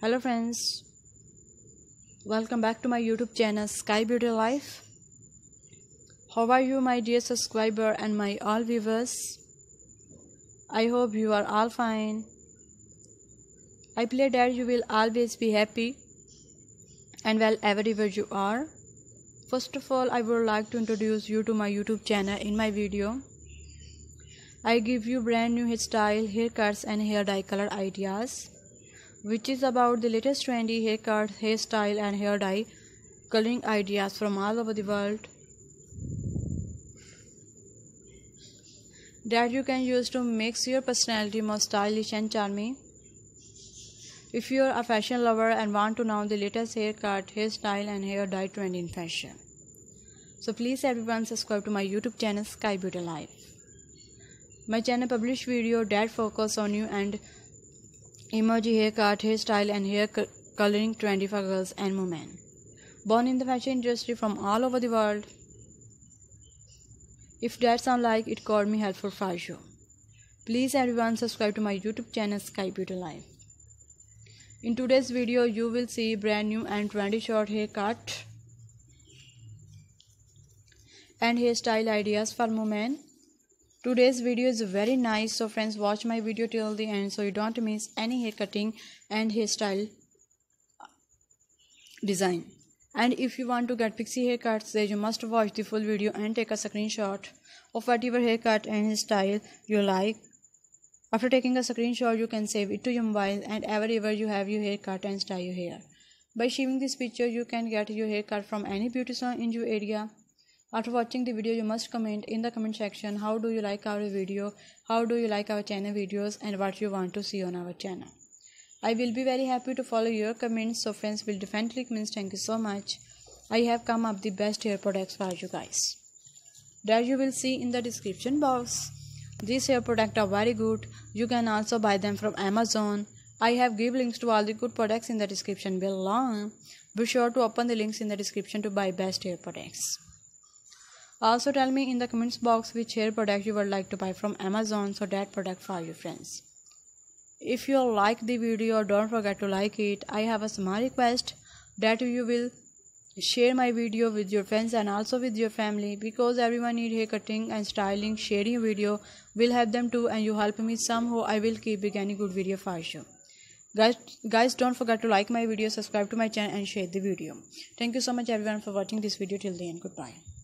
hello friends. Welcome back to my youtube channel sky beauty life. How are you my dear subscriber and my all viewers? I hope you are all fine. I pray that you will always be happy and well everywhere you are. First of all i would like to introduce you to my youtube channel. In my video I give you brand new hairstyle, haircuts and hair dye color ideas which is about the latest trendy haircut, hairstyle and hair dye coloring ideas from all over the world that you can use to make your personality more stylish and charming. If you are a fashion lover and want to know the latest haircut, hairstyle and hair dye trend in fashion. So please everyone subscribe to my YouTube channel Sky Beauty Life. My channel publish video that focus on you and emoji haircut, hairstyle and hair coloring trendy for girls and women. Born in the fashion industry from all over the world. If that sound like it called me helpful for you. Please everyone subscribe to my YouTube channel Sky Beauty Life. In today's video you will see brand new and trendy short haircut and hairstyle ideas for women Today's video is very nice so friends watch my video till the end so you don't miss any hair cutting and hairstyle uh, design. And if you want to get pixie haircuts then you must watch the full video and take a screenshot of whatever haircut and hairstyle you like. After taking a screenshot you can save it to your mobile and wherever you have your haircut and style your hair. By saving this picture you can get your haircut from any beauty salon in your area after watching the video, you must comment in the comment section how do you like our video, how do you like our channel videos and what you want to see on our channel. I will be very happy to follow your comments so friends will definitely comment thank you so much. I have come up the best hair products for you guys. That you will see in the description box. These hair products are very good. You can also buy them from Amazon. I have give links to all the good products in the description below. Be sure to open the links in the description to buy best hair products. Also tell me in the comments box which hair product you would like to buy from Amazon so that product for your friends. If you like the video don't forget to like it. I have a small request that you will share my video with your friends and also with your family because everyone need hair cutting and styling sharing video will help them too and you help me somehow I will keep bringing good video for you. Guys, guys don't forget to like my video subscribe to my channel and share the video. Thank you so much everyone for watching this video till the end. Goodbye.